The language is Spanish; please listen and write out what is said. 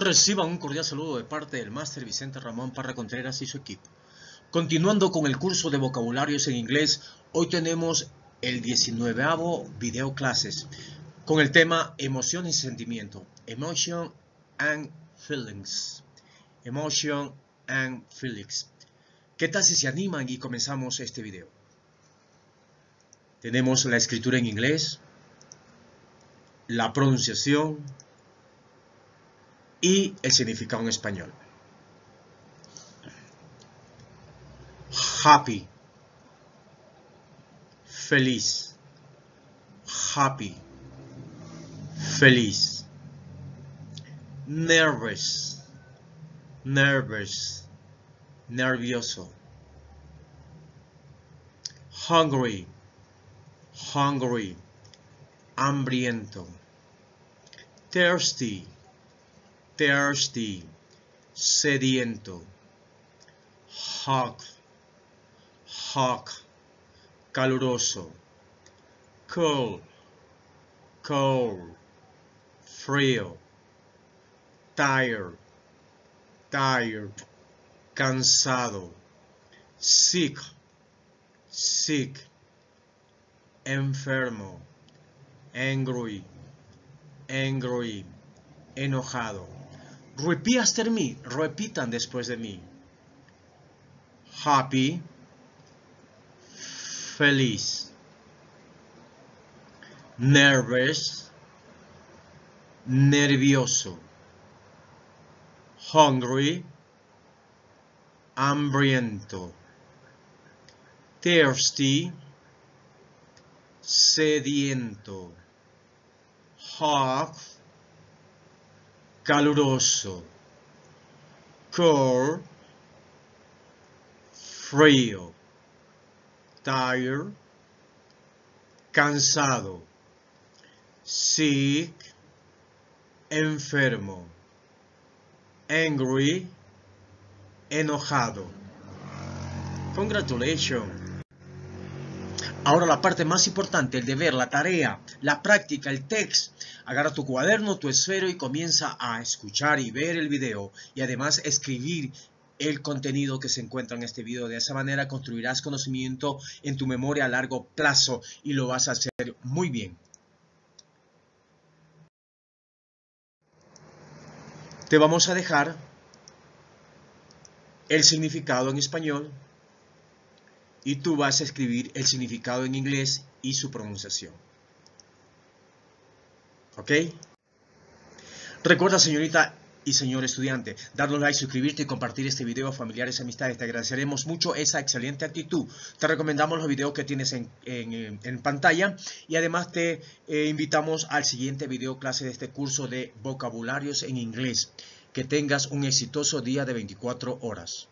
Reciban un cordial saludo de parte del máster Vicente Ramón Parra Contreras y su equipo. Continuando con el curso de vocabularios en inglés, hoy tenemos el 19 video clases con el tema emoción y sentimiento. Emotion and feelings. Emotion and feelings. ¿Qué tal si se animan y comenzamos este video? Tenemos la escritura en inglés, la pronunciación, y el significado en español. Happy. Feliz. Happy. Feliz. Nervous. Nervous. Nervioso. Hungry. Hungry. Hambriento. Thirsty thirsty, sediento, hot, hot, caluroso, cold, cold, frío, tired, tired, cansado, sick, sick, enfermo, angry, angry, enojado. Repeat after me. Repitan después de mí. Happy. Feliz. Nervous. Nervioso. Hungry. Hambriento. Thirsty. Sediento. Hot caluroso, cold, frío, tired, cansado, sick, enfermo, angry, enojado. Congratulations. Ahora la parte más importante, el deber, la tarea, la práctica, el text. Agarra tu cuaderno, tu esfero y comienza a escuchar y ver el video y además escribir el contenido que se encuentra en este video. De esa manera construirás conocimiento en tu memoria a largo plazo y lo vas a hacer muy bien. Te vamos a dejar el significado en español y tú vas a escribir el significado en inglés y su pronunciación. ¿Ok? Recuerda, señorita y señor estudiante, darnos like, suscribirte y compartir este video a familiares y amistades. Te agradeceremos mucho esa excelente actitud. Te recomendamos los videos que tienes en, pantalla y además te eh, invitamos al siguiente video clase de este curso de vocabularios en inglés. Que tengas un exitoso día de 24 horas.